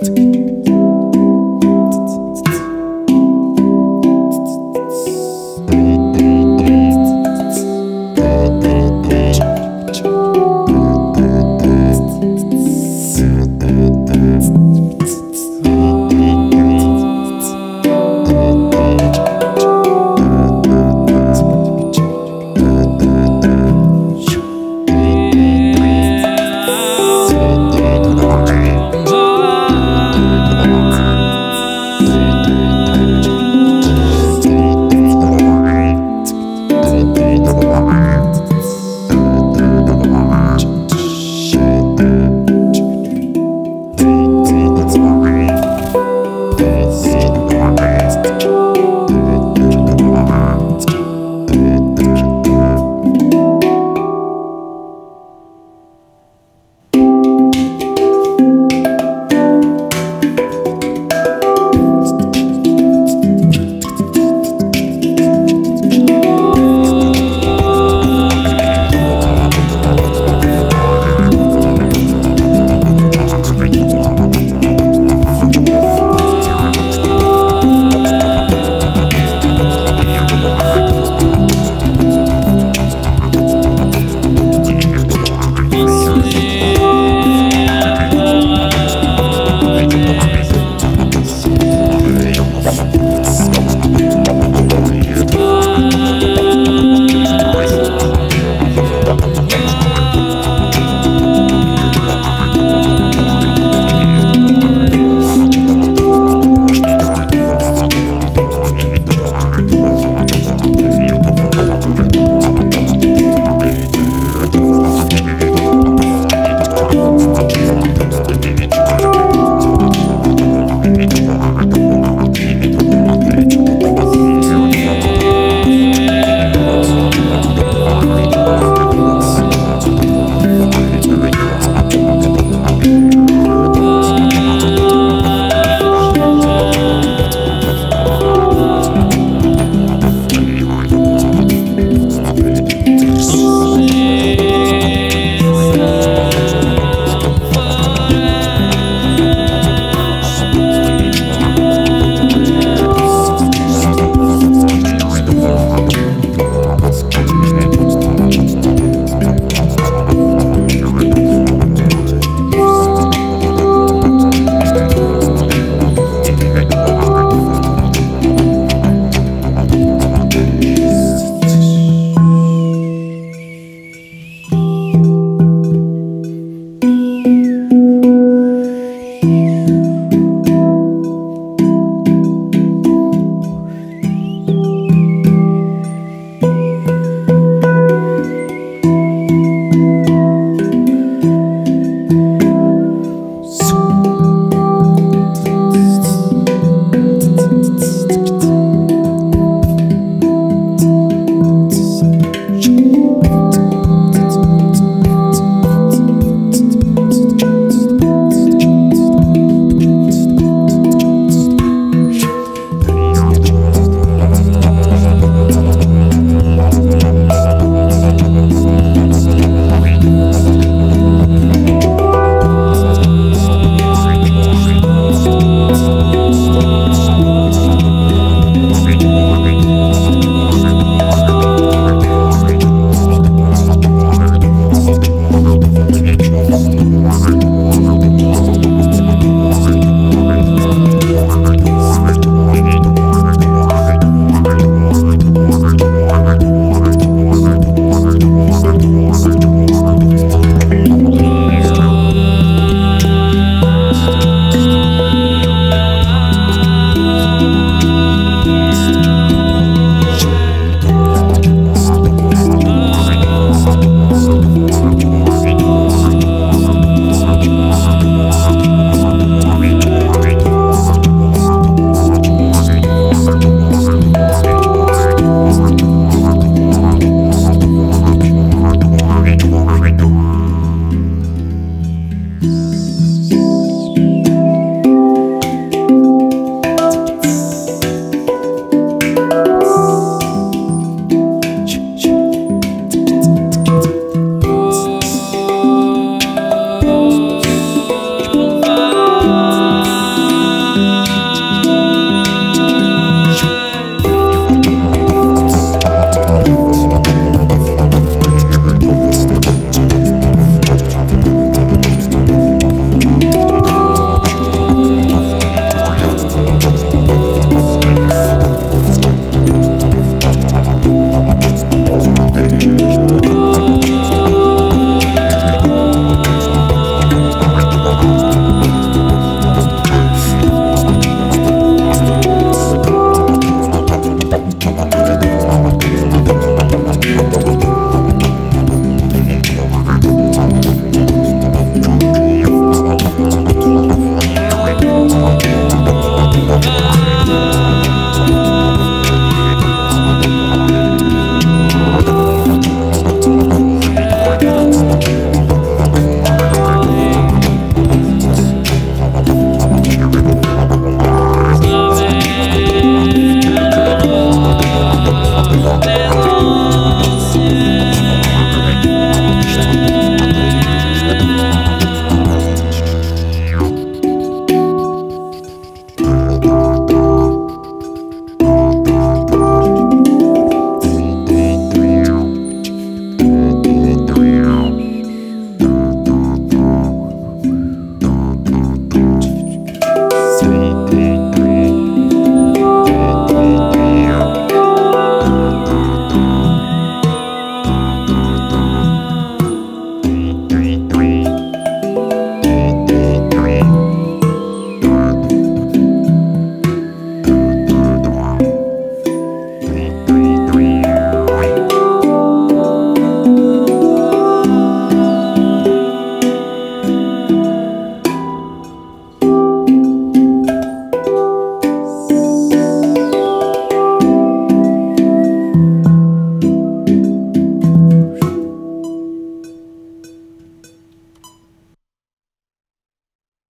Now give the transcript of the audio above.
podcast.